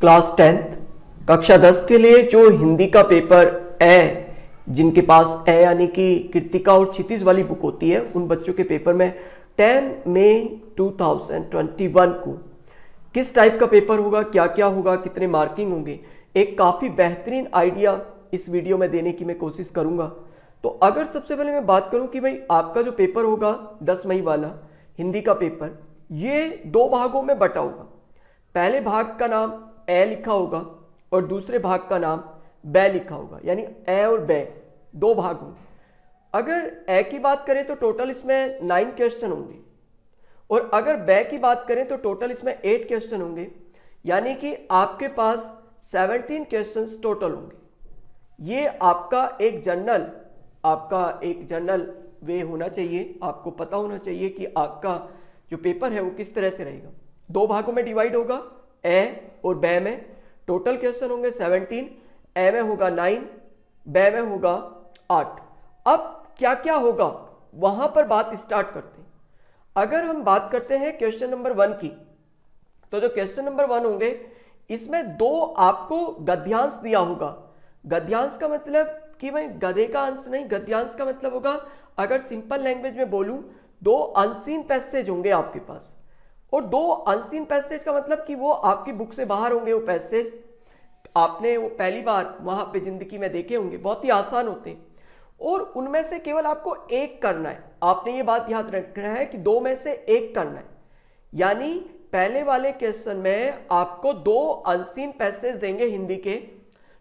Class tenth, कक्षा दस के लिए जो हिंदी का पेपर ए, जिनके पास ए यानी कि कृतिका और क्षितिज वाली बुक होती है, उन बच्चों के पेपर में 10 मई 2021 को किस टाइप का पेपर होगा क्या क्या होगा, कितने मार्किंग होंगे, एक काफ़ी बेहतरीन आइडिया इस वीडियो में देने की मैं कोशिश करूँगा। तो अगर सबसे पहले मैं बात करूँ कि भाई आपका जो पेपर होगा 10 मई वाला, हिंदी का पेपर, ये दो भागों में बटा होगा। पहले भाग का नाम ए लिखा होगा और दूसरे भाग का नाम बै लिखा होगा, यानी ए और बै, दो भाग होंगे। अगर ए की बात करें तो टोटल इसमें नाइन क्वेश्चन होंगे और अगर बै की बात करें तो टोटल इसमें एट क्वेश्चन होंगे, यानी कि आपके पास सेवनटीन क्वेश्चन टोटल होंगे। ये आपका एक जनरल, आपका एक जनरल वे होना चाहिए, आपको पता होना चाहिए कि आपका जो पेपर है वो किस तरह से रहेगा। दो भागों में डिवाइड होगा ए और बै में टोटल क्वेश्चन होंगे सेवनटीन, ए में होगा नाइन, बै में होगा आठ। अब क्या क्या होगा? वहाँ पर बात स्टार्ट करते हैं। अगर हम बात करते हैं क्वेश्चन नंबर वन की तो जो क्वेश्चन नंबर वन होंगे, इसमें दो आपको गद्यांश दिया होगा। गद्यांश का मतलब कि भाई गधे का अंश नहीं, गद्यांश का मतलब होगा, अगर सिंपल लैंग्वेज में बोलूँ, दो अनसीन पैसेज होंगे आपके पास। और दो अनसीन पैसेज का मतलब कि वो आपकी बुक से बाहर होंगे, वो पैसेज आपने वो पहली बार वहाँ पे ज़िंदगी में देखे होंगे, बहुत ही आसान होते हैं। और उनमें से केवल आपको एक करना है। आपने ये बात याद रखना है कि दो में से एक करना है। यानी पहले वाले क्वेश्चन में आपको दो अनसीन पैसेज देंगे हिंदी के,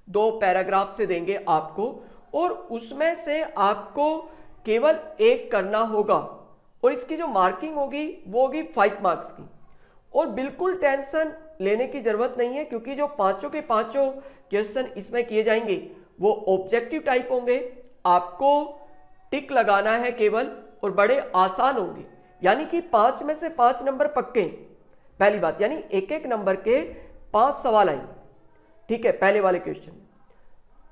दो पैराग्राफ से देंगे आपको, और उसमें से आपको केवल एक करना होगा। और इसकी जो मार्किंग होगी, वो होगी फाइव मार्क्स की। और बिल्कुल टेंशन लेने की ज़रूरत नहीं है, क्योंकि जो पाँचों के पाँचों क्वेश्चन इसमें किए जाएँगे, वो ऑब्जेक्टिव टाइप होंगे। आपको टिक लगाना है केवल और बड़े आसान होंगे। यानी कि पाँच में से पाँच नंबर पक्के। पहली बात, यानी एक एक नंबर के पाँच सवाल आएँगे। ठीक है, पहले वाले क्वेश्चन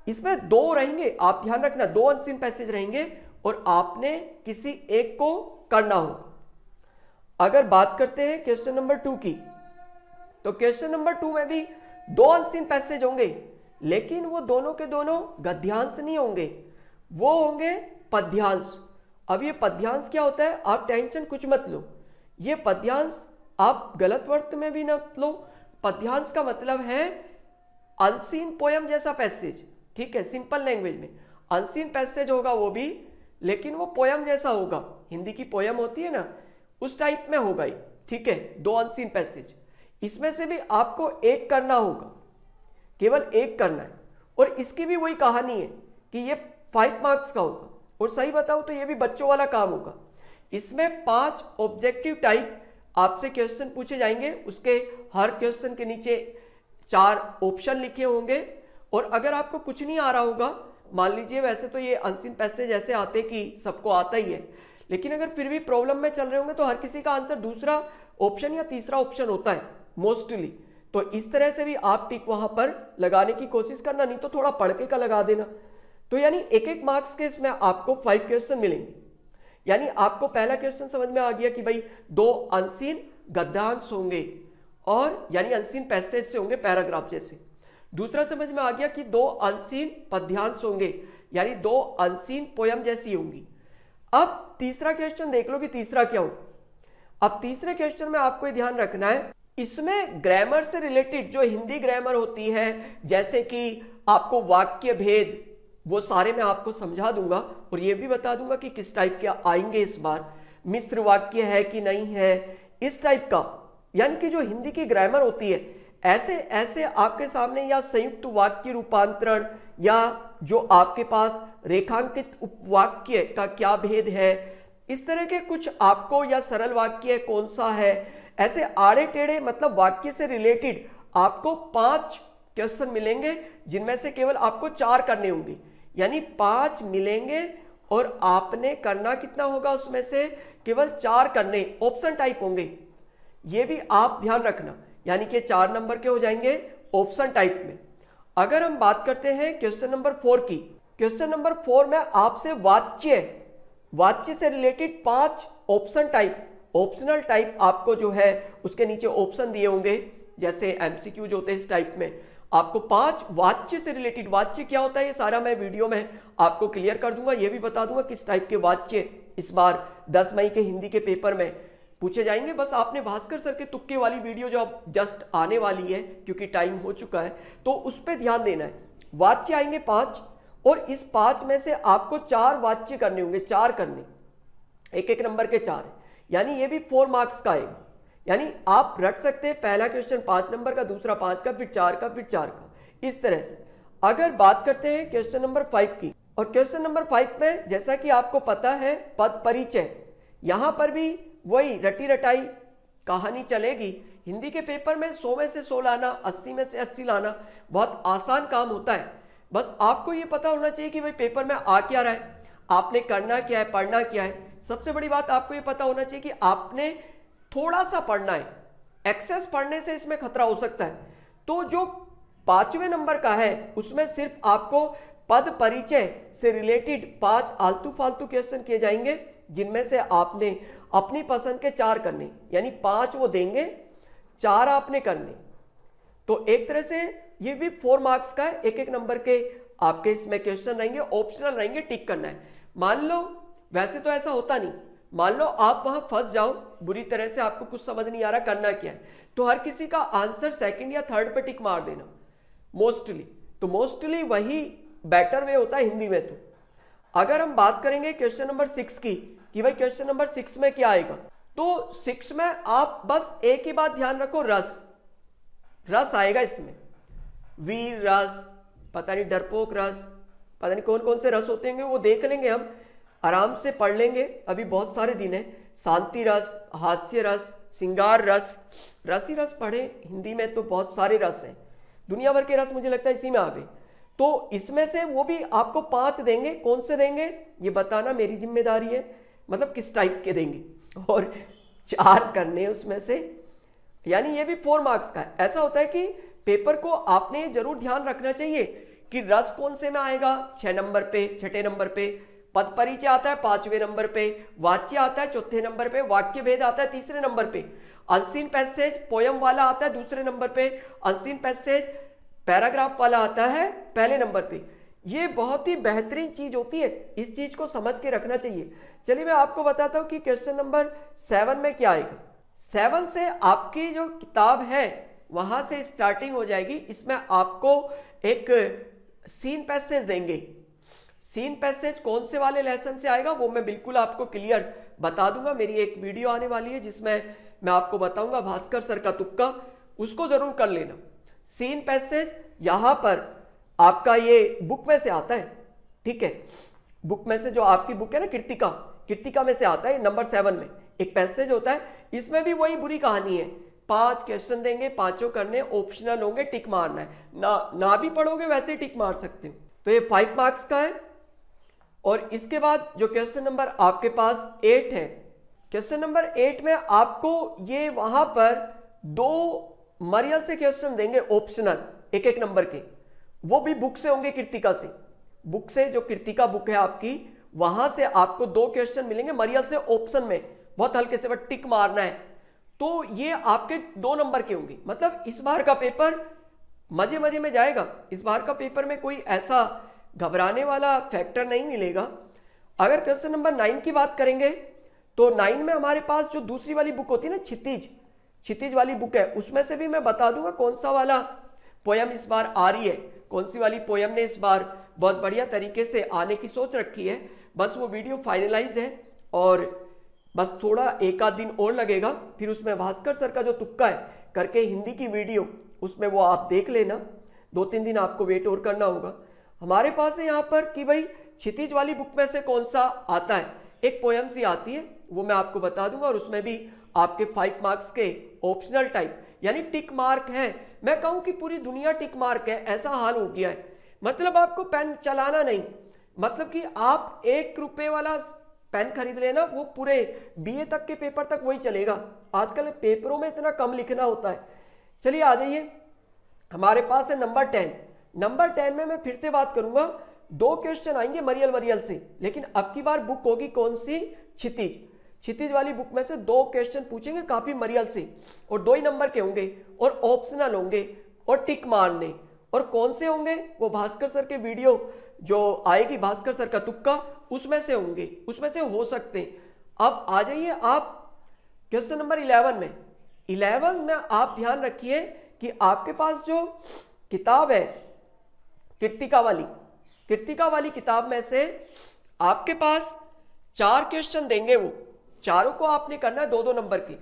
इसमें दो रहेंगे, आप ध्यान रखना, दो अनसीन पैसेज रहेंगे। और आपने किसी एक को करना होगा अगर बात करते हैं क्वेश्चन नंबर टू की तो क्वेश्चन नंबर टू में भी दो अनसीन पैसेज होंगे, लेकिन वो दोनों के दोनों गद्यांश नहीं होंगे, वो होंगे पद्यांश। अब ये पद्यांश क्या होता है? आप टेंशन कुछ मत लो। ये पद्यांश आप गलत वर्त में भी न लो। पद्यांश का मतलब है अनसीन पोयम जैसा पैसेज ठीक है? सिंपल लैंग्वेज में। अनसीन पैसेज होगा वो भी लेकिन वो पोयम जैसा होगा। हिंदी की पोयम होती है ना, उस टाइप में होगा ही ठीक है? दो अनसीन पैसेज इसमें से भी आपको एक करना होगा। केवल एक करना है। और इसकी भी वही कहानी है कि ये फाइव मार्क्स का होगा। और सही बताऊँ तो ये भी बच्चों वाला काम होगा। इसमें पाँच ऑब्जेक्टिव टाइप आपसे क्वेश्चन पूछे जाएँगे। उसके हर क्वेश्चन के नीचे चार ऑप्शन लिखे होंगे। और अगर आपको कुछ नहीं आ रहा होगा मान लीजिए वैसे तो ये अनसिन पैसेज ऐसे आते कि सबको आता ही है, लेकिन अगर फिर भी प्रॉब्लम में चल रहे होंगे तो हर किसी का आंसर दूसरा ऑप्शन या तीसरा ऑप्शन होता है, मोस्टली। तो इस तरह से भी आप टिक वहाँ पर लगाने की कोशिश करना, नहीं तो थोड़ा पढ़के का लगा देना। तो यानी एक एक मार्क्स के इसमें आपको फाइव क्वेश्चन मिलेंगे। यानी आपको पहला क्वेश्चन समझ में आ गया कि भाई दो अनसीन गद्यांश होंगे और यानी अनसीन पैसेज से होंगे, पैराग्राफ जैसे। दूसरा समझ में आ गया कि दो अनसीन पद्यांश होंगे, यानी दो अनसीन पोयम जैसी होंगी। अब तीसरा क्वेश्चन देख लो कि तीसरा क्या हो। अब तीसरे क्वेश्चन में आपको ध्यान रखना है, इसमें ग्रामर से रिलेटेड जो हिंदी ग्रामर होती है, जैसे कि आपको वाक्य भेद, वो सारे मैं आपको समझा दूँगा और ये भी बता दूँगा कि किस टाइप के आएँगे इस बार। मिश्र वाक्य है कि नहीं है, इस टाइप का, यानी कि जो हिंदी की ग्रामर होती है ऐसे ऐसे आपके सामने या संयुक्त वाक्य रूपांतरण या जो आपके पास रेखांकित उपवाक्य का क्या भेद है, इस तरह के कुछ आपको या सरल वाक्य कौन सा है? ऐसे आड़े टेढ़े मतलब वाक्य से रिलेटेड आपको पाँच क्वेश्चन मिलेंगे, जिनमें से केवल आपको चार करने होंगे। यानी पाँच मिलेंगे और आपने करना कितना होगा उसमें से? केवल चार करने ऑप्शन टाइप होंगे। ये भी आप ध्यान रखना। यानी कि चार नंबर के हो जाएँगे ऑप्शन टाइप में। अगर हम बात करते हैं क्वेश्चन नंबर फोर की, क्वेश्चन नंबर फोर में आपसे वाच्य वाच्य से रिलेटेड पाँच ऑप्शन टाइप, ऑप्शनल टाइप आपको जो है उसके नीचे ऑप्शन दिए होंगे, जैसे एमसीक्यू जो होते हैं इस टाइप में। आपको पाँच वाच्य से रिलेटेड, वाच्य क्या होता है ये सारा मैं वीडियो में आपको क्लियर कर दूँगा, ये भी बता दूँगा किस टाइप के वाच्य इस बार 10 मई के हिंदी के पेपर में। पूछे जाएँगे। बस आपने भास्कर सर के तुक्के वाली वीडियो जो अब जस्ट आने वाली है, क्योंकि टाइम हो चुका है तो उस पर ध्यान देना है। वाच्य आएँगे पाँच, और इस पाँच में से आपको चार वाच्य करने होंगे, चार करने। एक एक नंबर के चार। यानी ये भी फोर मार्क्स का आएगा यानी आप रट सकते हैं, पहला क्वेश्चन पाँच नंबर का, दूसरा पाँच का, फिर चार का, फिर चार का। इस तरह से। अगर बात करते हैं क्वेश्चन नंबर फाइव की, और क्वेश्चन नंबर फाइव में जैसा कि आपको पता है, पद परिचय। यहाँ पर भी वही रटी रटाई कहानी चलेगी। हिंदी के पेपर में सौ में से सौ लाना, अस्सी में से अस्सी लाना बहुत आसान काम होता है। बस आपको ये पता होना चाहिए कि भाई पेपर में आ क्या रहा है, आपने करना क्या है, पढ़ना क्या है। सबसे बड़ी बात आपको ये पता होना चाहिए कि आपने थोड़ा सा पढ़ना है। एक्सेस पढ़ने से इसमें खतरा हो सकता है। तो जो पाँचवें नंबर का है, उसमें सिर्फ़ आपको पद परिचय से रिलेटेड पाँच आलतू फालतू क्वेश्चन किए जाएँगे, जिनमें से आपने अपनी पसंद के चार करने, यानी पाँच वो देंगे, चार आपने करने। तो एक तरह से ये भी फोर मार्क्स का है एक एक नंबर के आपके इसमें क्वेश्चन रहेंगे ऑप्शनल रहेंगे टिक करना है। मान लो, वैसे तो ऐसा होता नहीं। मान लो आप वहाँ फंस जाओ, बुरी तरह से आपको कुछ समझ नहीं आ रहा करना क्या है। तो हर किसी का आंसर सेकंड या थर्ड पे टिक मार देना मोस्टली तो मोस्टली वही बेटर वे होता है हिंदी में तो। अगर हम बात करेंगे क्वेश्चन नंबर सिक्स की कि भाई क्वेश्चन नंबर सिक्स में क्या आएगा? तो सिक्स में आप बस एक ही बात ध्यान रखो, रस। रस आएगा इसमें। वीर रस, पता नहीं डरपोक रस, पता नहीं कौन कौन से रस होते हैं वो देख लेंगे हम। आराम से पढ़ लेंगे। अभी बहुत सारे दिन है। शांति रस, हास्य रस, सिंगार रस। रस ही रस पढ़े। हिंदी में तो बहुत सारे रस हैं। दुनिया भर के रस मुझे लगता है इसी में आ गए। तो इसमें से वो भी आपको पाँच देंगे। कौन से देंगे? ये बताना मेरी ज़िम्मेदारी है। मतलब किस टाइप के देंगे? और चार करने उसमें से। यानी ये भी फोर मार्क्स का है। ऐसा होता है कि पेपर को आपने ज़रूर ध्यान रखना चाहिए कि रस कौन से में आएगा? छह नंबर पे, छठे नंबर पे। पद परिचय आता है पाँचवें नंबर पे। वाच्य आता है चौथे नंबर पे। वाक्य भेद आता है तीसरे नंबर पे। अनसीन पैसेज पोयम वाला आता है दूसरे नंबर पे। अनसीन पैसेज पैराग्राफ वाला आता है पहले नंबर पे। ये बहुत ही बेहतरीन चीज़ होती है, इस चीज़ को समझ के रखना चाहिए। चलिए मैं आपको बताता हूँ कि क्वेश्चन नंबर सेवन में क्या आएगा। सेवन से आपकी जो किताब है, वहाँ से स्टार्टिंग हो जाएगी। इसमें आपको एक सीन पैसेज देंगे। सीन पैसेज कौन से वाले लेसन से आएगा, वो मैं बिल्कुल आपको क्लियर बता दूँगा। मेरी एक वीडियो आने वाली है, जिसमें मैं आपको बताऊँगा भास्कर सर का तुक्का, उसको ज़रूर कर लेना। सीन पैसेज यहाँ पर आपका ये बुक में से आता है, ठीक है? बुक में से जो आपकी बुक है ना, कृतिका कृतिका में से आता है, नंबर सेवन में। एक पैसेज होता है, इसमें भी वही बुरी कहानी है। पाँच क्वेश्चन देंगे, पाँचों करने ऑप्शनल होंगे टिक मारना है। ना ना भी पढ़ोगे, वैसे ही टिक मार सकते हो। तो ये फाइव मार्क्स का है। और इसके बाद जो क्वेश्चन नंबर आपके पास एट है क्वेश्चन नंबर एट में आपको ये वहाँ पर दो मरियल से क्वेश्चन देंगे ऑप्शनल एक एक नंबर के। वो भी बुक से होंगे कृतिका से। बुक से जो कृतिका बुक है आपकी, वहाँ से आपको दो क्वेश्चन मिलेंगे, मरियल से ऑप्शन में। बहुत हल्के से बट टिक मारना है। तो ये आपके दो नंबर के होंगे। मतलब इस बार का पेपर मज़े मज़े में जाएगा। इस बार का पेपर में कोई ऐसा घबराने वाला फैक्टर नहीं मिलेगा। अगर क्वेश्चन नंबर नाइन की बात करेंगे तो नाइन में हमारे पास जो दूसरी वाली बुक होती है ना, क्षितिज। क्षितिज वाली बुक है। उसमें से भी मैं बता दूँगा कौन सा वाला पोयम इस बार आ रही है। कौन सी वाली पोयम ने इस बार बहुत बढ़िया तरीके से आने की सोच रखी है? बस वो वीडियो फाइनलाइज है और बस थोड़ा एक आध दिन और लगेगा। फिर उसमें भास्कर सर का जो तुक्का है करके हिंदी की वीडियो उसमें वो आप देख लेना। दो तीन दिन आपको वेट और करना होगा। हमारे पास है यहाँ पर कि भाई क्षितिज वाली बुक में से कौन सा आता है? एक पोयम सी आती है, वो मैं आपको बता दूँगा और उसमें भी आपके फाइव मार्क्स के ऑप्शनल टाइप यानी टिक मार्क है। मैं कहूँ कि पूरी दुनिया टिक मार्क है, ऐसा हाल हो गया है। मतलब आपको पेन चलाना नहीं। मतलब कि आप एक रुपए वाला पेन खरीद लेना, वो पूरे बीए तक के पेपर तक वही चलेगा। आजकल पेपरों में इतना कम लिखना होता है। चलिए आ जाइए। हमारे पास है नंबर टेन नंबर टेन में मैं फिर से बात करूँगा। दो क्वेश्चन आएँगे मरियल मरियल से। लेकिन अब की बार बुक होगी कौन सी? क्षितिज। क्षितिज वाली बुक में से दो क्वेश्चन पूछेंगे काफ़ी मरियल से, और दो ही नंबर के होंगे, और ऑप्शनल होंगे, और टिक मारने। और कौन से होंगे? वो भास्कर सर के वीडियो जो आएगी भास्कर सर का तुक्का, उसमें से होंगे, उसमें से हो सकते हैं। अब आ जाइए आप क्वेश्चन नंबर इलेवन में। इलेवन में आप ध्यान रखिए कि आपके पास जो किताब है, कृतिका वाली कृतिका वाली किताब में से आपके पास चार क्वेश्चन देंगे वो। चारों को आपने करना है दो दो नंबर के।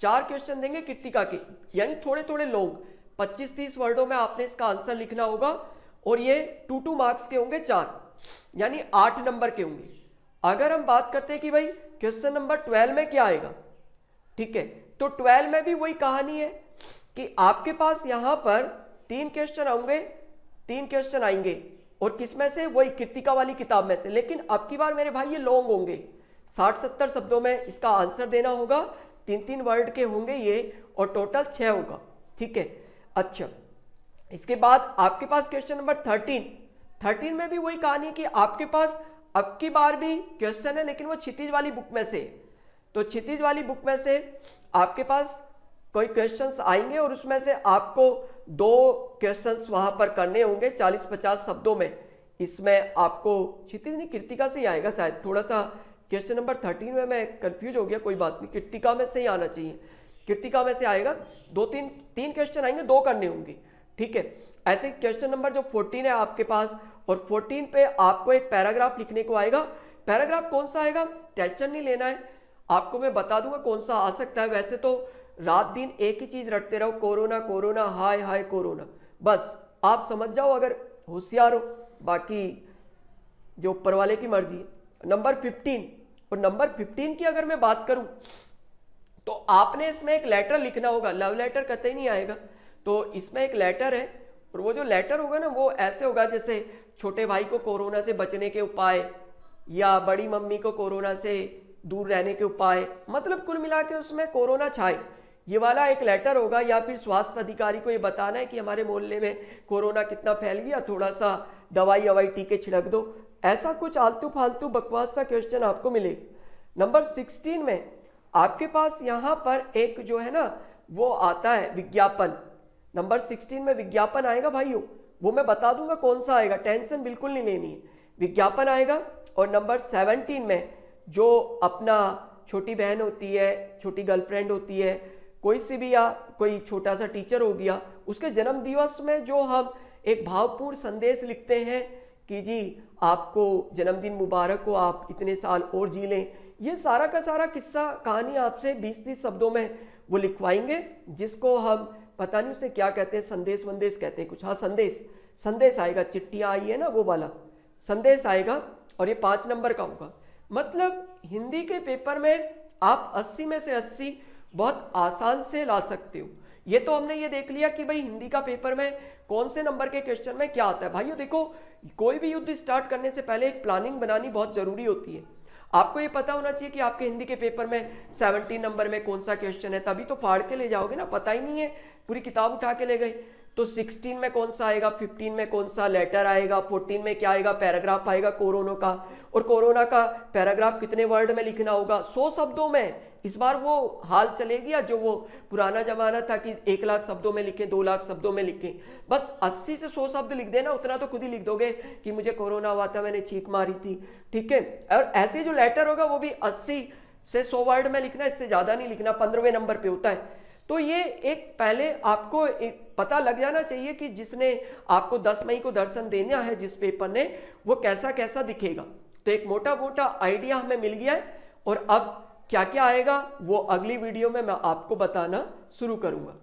चार क्वेश्चन देंगे कृतिका के। यानी थोड़े थोड़े लॉन्ग 25-30 वर्डों में आपने इसका आंसर लिखना होगा। और ये टू टू मार्क्स के होंगे चार। यानी आठ नंबर के होंगे। अगर हम बात करते हैं कि भाई क्वेश्चन नंबर ट्वेल्व में क्या आएगा? ठीक है? तो ट्वेल्व में भी वही कहानी है कि आपके पास यहाँ पर तीन क्वेश्चन आएँगे तीन क्वेश्चन आएँगे। और किसमें से? वही कृतिका वाली किताब में से। लेकिन अब की बार मेरे भाई ये लॉन्ग होंगे। साठ सत्तर शब्दों में इसका आंसर देना होगा। तीन तीन वर्ड के होंगे ये और टोटल छह होगा। ठीक है? अच्छा इसके बाद आपके पास क्वेश्चन नंबर थर्टीन थर्टीन में भी वही कहानी कि आपके पास अब की बार भी क्वेश्चन है, लेकिन वो क्षितिज वाली बुक में से। तो क्षितिज वाली बुक में से आपके पास कोई क्वेश्चंस आएँगे और उसमें से आपको दो क्वेश्चंस वहाँ पर करने होंगे 40-50 शब्दों में। इसमें आपको क्षितिज नहीं कृतिका से ही आएगा शायद। थोड़ा सा क्वेश्चन नंबर थर्टीन में मैं कंफ्यूज हो गया, कोई बात नहीं। कृतिका में से ही आना चाहिए। कृतिका में से आएगा, दो तीन तीन क्वेश्चन आएँगे, दो करने होंगे। ठीक है? ऐसे क्वेश्चन नंबर जो फोर्टीन है आपके पास, और फोर्टीन पे आपको एक पैराग्राफ लिखने को आएगा। पैराग्राफ कौन सा आएगा? टेंशन नहीं लेना है। आपको मैं बता दूँगा कौन सा आ सकता है। वैसे तो रात दिन एक ही चीज़ रटते रहो, कोरोना कोरोना, हाय हाय, कोरोना। बस, आप समझ जाओ अगर होशियार हो। बाकी जो ऊपर वाले की मर्ज़ी नंबर फिफ्टीन और नंबर फिफ्टीन की अगर मैं बात करूँ तो आपने इसमें एक लेटर लिखना होगा। लव लेटर कतई नहीं आएगा। तो इसमें एक लेटर है और वो जो लेटर होगा ना, वो ऐसे होगा जैसे छोटे भाई को कोरोना से बचने के उपाय या बड़ी मम्मी को कोरोना से दूर रहने के उपाय। मतलब कुल मिला के उसमें कोरोना छाए। ये वाला एक लेटर होगा या फिर स्वास्थ्य अधिकारी को ये बताना है कि हमारे मोहल्ले में कोरोना कितना फैल गया, थोड़ा सा दवाई अवाई टीके छिड़क दो। ऐसा कुछ आलतू फालतू बकवास सा क्वेश्चन आपको मिलेगा नंबर सिक्सटीन में, आपके पास यहाँ पर एक जो है ना, वो आता है विज्ञापन। नंबर सिक्सटीन में विज्ञापन आएगा भाइयों। वो मैं बता दूँगा कौन सा आएगा। टेंशन बिल्कुल नहीं लेनी है। विज्ञापन आएगा और नंबर सेवनटीन में जो अपना छोटी बहन होती है, छोटी गर्लफ्रेंड होती है, कोई सी भी या कोई छोटा सा टीचर हो गया, उसके जन्म दिवस में जो हम एक भावपूर्ण संदेश लिखते हैं कि जी आपको जन्मदिन मुबारक हो, आप इतने साल और जी लें। ये सारा का सारा किस्सा कहानी आपसे बीस तीस शब्दों में वो लिखवाएँगे, जिसको हम पता नहीं उसे क्या कहते हैं, संदेश वंदेश कहते हैं कुछ। हाँ संदेश। संदेश आएगा, चिट्ठियाँ आई है ना, वो वाला। संदेश आएगा और ये पाँच नंबर का होगा। मतलब हिंदी के पेपर में आप 80 में से 80 बहुत आसान से ला सकते हो। ये तो हमने ये देख लिया कि भाई हिंदी का पेपर में कौन से नंबर के क्वेश्चन में क्या आता है। भाइयों, देखो कोई भी युद्ध स्टार्ट करने से पहले एक प्लानिंग बनानी बहुत ज़रूरी होती है। आपको ये पता होना चाहिए कि आपके हिंदी के पेपर में 17 नंबर में कौन सा क्वेश्चन है, तभी तो फाड़ के ले जाओगे ना, पता ही नहीं है। पूरी किताब उठा के ले गए। तो 16 में कौन सा आएगा 15 में कौन सा लेटर आएगा 14 में क्या आएगा पैराग्राफ आएगा कोरोना का। और कोरोना का पैराग्राफ कितने वर्ड में लिखना होगा? 100 शब्दों में। इस बार वो हाल चले गया जो वो पुराना जमाना था कि एक लाख शब्दों में लिखें, दो लाख शब्दों में लिखें? बस 80 से सौ शब्द लिख देना, उतना तो खुद ही लिख दोगे कि मुझे कोरोना हुआ था, मैंने चीख मारी थी। ठीक है? और ऐसे जो लेटर होगा, वो भी अस्सी से सौ वर्ड में लिखना, इससे ज़्यादा नहीं लिखना, पंद्रहवें नंबर पर होता है। तो ये एक पहले आपको एक पता लग जाना चाहिए कि जिसने आपको 10 मई को दर्शन देना है, जिस पेपर ने, वो कैसा कैसा दिखेगा। तो एक मोटा मोटा आइडिया हमें मिल गया है और अब क्या क्या आएगा वो अगली वीडियो में मैं आपको बताना शुरू करूँगा।